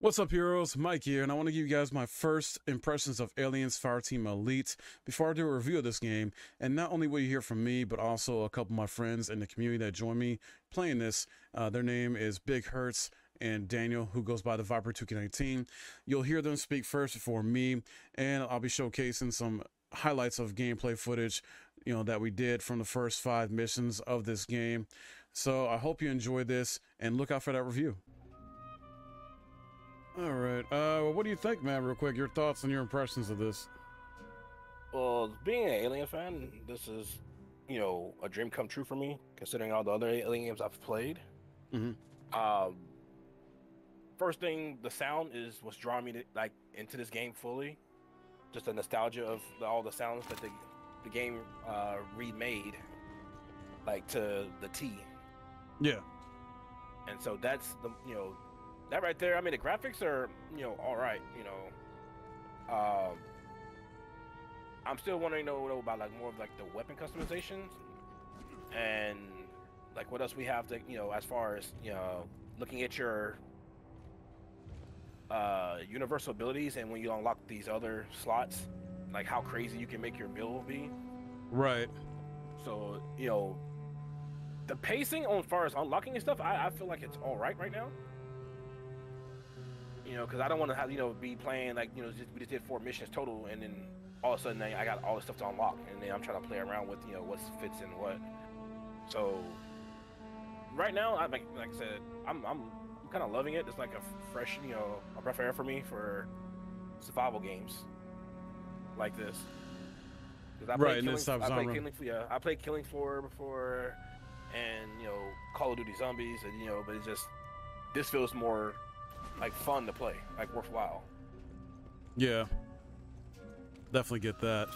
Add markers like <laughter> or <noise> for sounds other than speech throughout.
What's up, heroes? Mike here, and I want to give you guys my first impressions of Aliens Fireteam Elite before I do a review of this game. And not only will you hear from me, but also a couple of my friends in the community that join me playing this. Uh, their name is Big Hertz and Daniel, who goes by the Viper 2K19. You'll hear them speak first before me, and I'll be showcasing some highlights of gameplay footage, you know, that we did from the first five missions of this game. So I hope you enjoy this, and look out for that review. All right. Uh, what do you think, man? Real quick, your thoughts and your impressions of this. Well, being an Alien fan, this is, you know, a dream come true for me, considering all the other Alien games I've played. Mm-hmm. Um, first thing, the sound is what's drawing me to, like into this game fully. Just the nostalgia of the, all the sounds that the the game uh, remade, like to the T. Yeah. And so that's the you know that right there. I mean, the graphics are you know all right. You know, um, I'm still wondering though about like more of like the weapon customizations and like what else we have to you know as far as you know looking at your uh universal abilities and when you unlock these other slots like how crazy you can make your build be Right. so you know the pacing on as far as unlocking and stuff i, I feel like it's all right right now you know because i don't want to have you know be playing like you know just, we just did four missions total and then all of a sudden i got all this stuff to unlock and then i'm trying to play around with you know what fits and what. So right now i like, like i said i'm i'm kind of loving it. It's like a fresh you know a breath of air for me for survival games like this. I Right, in this Killing- type I played. Killing, yeah, I played Killing Floor before, and you know Call of Duty Zombies, and you know, but it's just this feels more like fun to play, like worthwhile. Yeah. Definitely get that.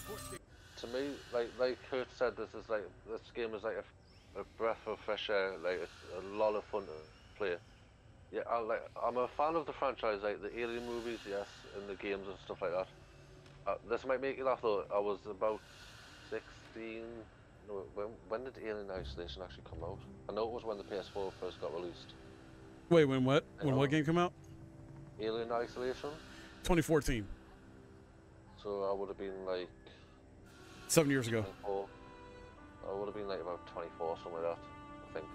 To me, like like Kurt said, this is like this game is like a, a breath of fresh air. Like it's a lot of fun to play. Yeah, I like I'm a fan of the franchise, like the Alien movies, yes, and the games and stuff like that. Uh, this might make you laugh though. I was about 16. No, when when did Alien Isolation actually come out? I know it was when the PS4 first got released. Wait, when what? I When what game come out? Alien Isolation. 2014. So I would have been like Seven years ago. 24. I would have been like about 24, something like that, I think.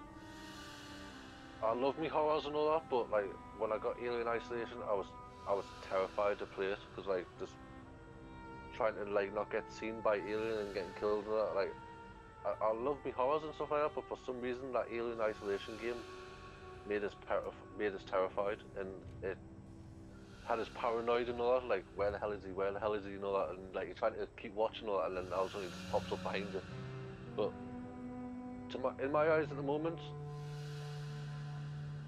I love me horrors and all that, but like when I got Alien Isolation, I was I was terrified to play it because like just trying to like not get seen by alien and getting killed and that. Like I, I love me horrors and stuff like that, but for some reason that Alien Isolation game made us per- made us terrified and it had us paranoid and all that. Like where the hell is he? Where the hell is he? And all that, and like you're trying to keep watching all that, and then all of a sudden it pops up behind you. But to my in my eyes at the moment,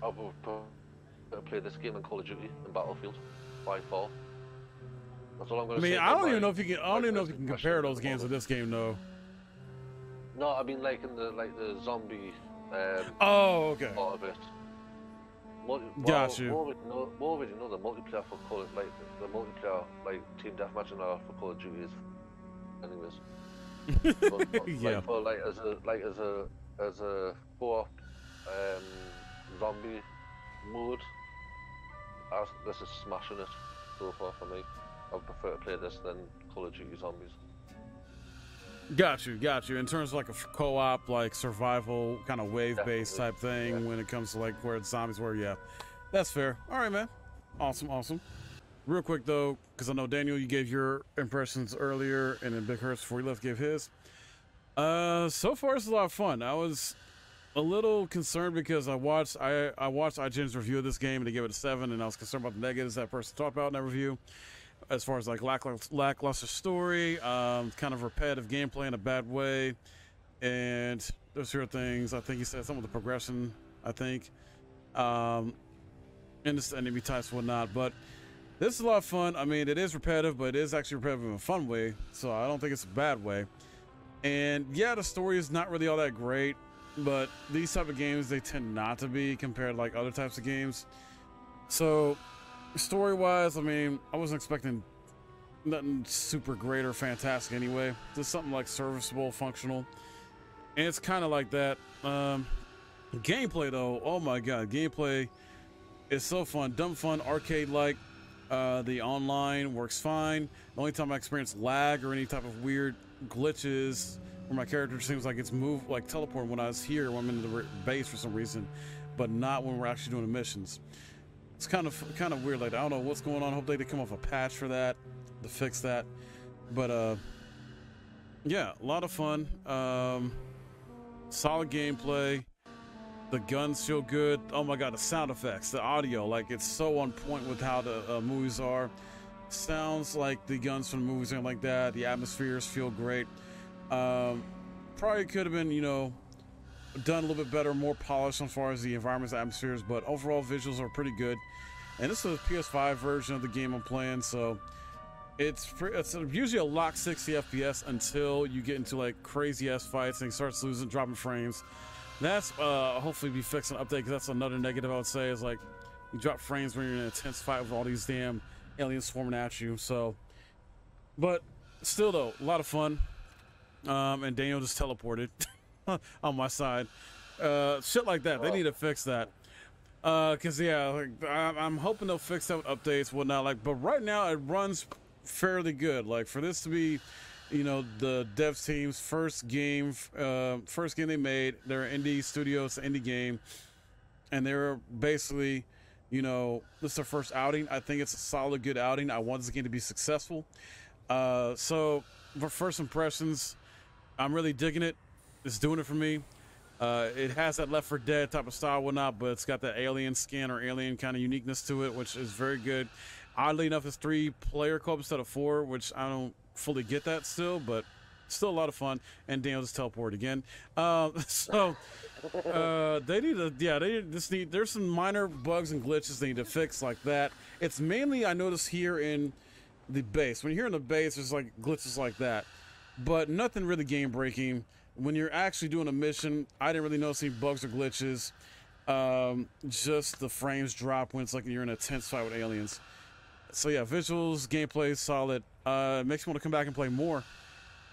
I would play this game than Call of Duty and Battlefield by far. That's all I'm gonna I mean, say. I don't even know if you can. I don't even know if you can compare those games to this game, though. No, I mean like in the like the zombie um, Oh, okay. part of it. Multi- Got more, you. More, with, no, more with, you know, the multiplayer for Call of, like the, the multiplayer like team deathmatch and all for Call of Duty is, anyways. <laughs> But, but, yeah. Like, for like as a like as a as a co-op um, zombie mode, I, this is smashing it so far for me. I prefer to play this than Call of Duty Zombies. Got you, got you. In terms of like a co-op, like survival kind of wave-based type thing, yeah. when it comes to like where the zombies were, yeah, that's fair. All right, man. Awesome, awesome. Real quick though, because I know Daniel, you gave your impressions earlier, and then Big Hurst before he left gave his. Uh, so far it's a lot of fun. I was a little concerned because I watched I I watched IGN's review of this game and they gave it a seven, and I was concerned about the negatives that person talked about in that review as far as like lackluster, story, um, kind of repetitive gameplay in a bad way, and those sort of things. I think he said some of the progression. I think, um, and enemy types whatnot. But this is a lot of fun. I mean, it is repetitive, but it is actually repetitive in a fun way. So I don't think it's a bad way. And yeah, the story is not really all that great, but these type of games they tend not to be compared to like other types of games. So story wise, I mean, I wasn't expecting nothing super great or fantastic anyway. Just something like serviceable, functional. And it's kind of like that. Um, gameplay, though, oh my god, gameplay is so fun, dumb fun, arcade like. Uh, the online works fine. The only time I experience lag or any type of weird glitches where my character seems like it's moved, like teleport when I was here when I'm in the base for some reason, but not when we're actually doing the missions. It's kind of kind of weird. Like I don't know what's going on. Hope they come off a patch for that to fix that. But uh, yeah, a lot of fun. Um, solid gameplay. The guns feel good. Oh my god, the sound effects, the audio, like it's so on point with how the uh, movies are. Sounds like the guns from the movies and like that. The atmospheres feel great. Um, probably could have been, you know, done a little bit better, more polished as far as the environments, atmospheres, but overall visuals are pretty good. And this is a PS5 version of the game I'm playing, so it's it's usually a lock 60 FPS until you get into like crazy ass fights and starts losing, dropping frames. That's uh, hopefully be fixed and update because that's another negative I would say is like you drop frames when you're in an intense fight with all these damn aliens swarming at you. So, but still though, a lot of fun. Um, and Daniel just teleported <laughs> <laughs> on my side. Uh, shit like that. They need to fix that. Uh, cause yeah, like I'm, hoping they'll fix that with updates, whatnot. Like, but right now it runs fairly good. Like for this to be, you know, the dev team's first game, uh, first game they made. They're indie studios, indie game, and they're basically, you know, this is their first outing. I think it's a solid, good outing. I want this game to be successful. Uh, so for first impressions, I'm really digging it. It's doing it for me. Uh, it has that Left 4 Dead type of style, whatnot, but it's got that alien skin or alien kind of uniqueness to it, which is very good. Oddly enough, it's three player co-op instead of four, which I don't fully get that still, but still a lot of fun. And Daniel just teleport again. Uh, <laughs> so uh, they need to, yeah, they just need. There's some minor bugs and glitches they need to fix like that. It's mainly I notice here in the base. When you're here in the base, there's like glitches like that, but nothing really game breaking. When you're actually doing a mission, I didn't really notice any bugs or glitches. Um, just the frames drop when it's like you're in a tense fight with aliens. So yeah, visuals, gameplay, solid. Uh, makes me want to come back and play more.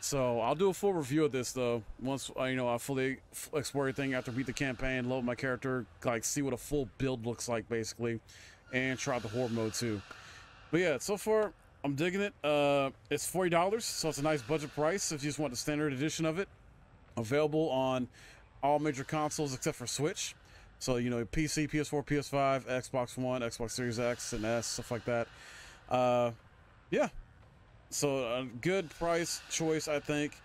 So I'll do a full review of this though once uh, you know I fully explore everything after beat the campaign, load my character, like see what a full build looks like basically, and try out the horde mode too. But yeah, so far I'm digging it. Uh, it's forty dollars, so it's a nice budget price if you just want the standard edition of it. Available on all major consoles except for Switch. So you know PC, PS4, PS5, Xbox One, Xbox Series X and S, stuff like that. Uh, yeah. So a good price choice, I think.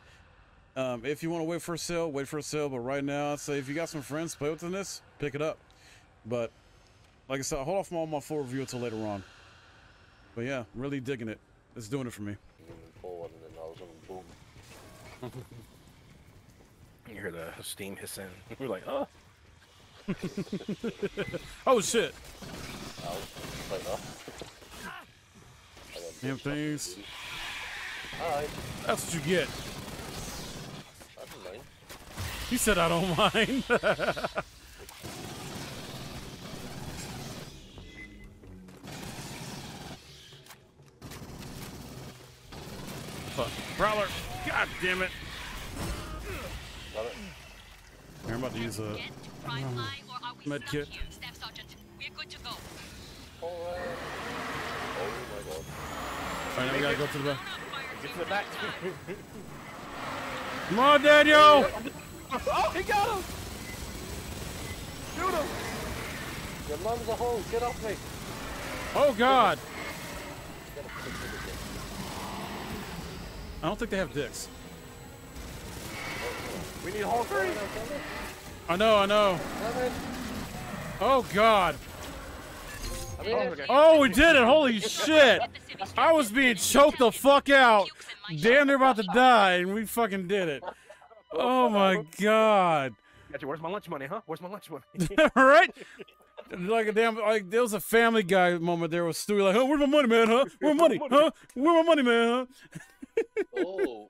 Um, if you want to wait for a sale, wait for a sale. But right now, I'd say if you got some friends play with this, pick it up. But like I said, I'll hold off on my full review until later on. But yeah, really digging it. It's doing it for me. Forward and then I was on boom. <laughs> Hear the steam hissing. <laughs> We're like, oh. <laughs> Oh shit! Ow. Like that. And then Damn things. Alright, That's what you get. I don't mind. He said I don't mind. <laughs> Fuck. Prowler! God damn it! I'm about to use a. Get to Prime Line or are we Med kit. here, Sergeant? We're good to go. Alright. Oh my god. Now we gotta go to the back. Get to the back. Come on, Daniel! oh, he got him! Shoot him! Your mum's a hole, get off me! Oh God! Get a picture of it. I don't think they have dicks. We need all three. I know, I know. Damn! Oh God! I'm here. okay. Oh, we did it! Holy shit! I was being choked the fuck out. Damn, they're about to die, and we fucking did it. Oh my God! Got you. Where's my lunch money, huh? Where's my lunch money? All <laughs> <laughs> right. Like a damn, like there was a Family Guy moment there with Stewie, like, "Oh, where's my money, man? Huh? Where's my money? Huh? Where's my money, man? Huh?" Oh,